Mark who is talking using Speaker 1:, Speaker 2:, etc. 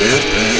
Speaker 1: Yeah.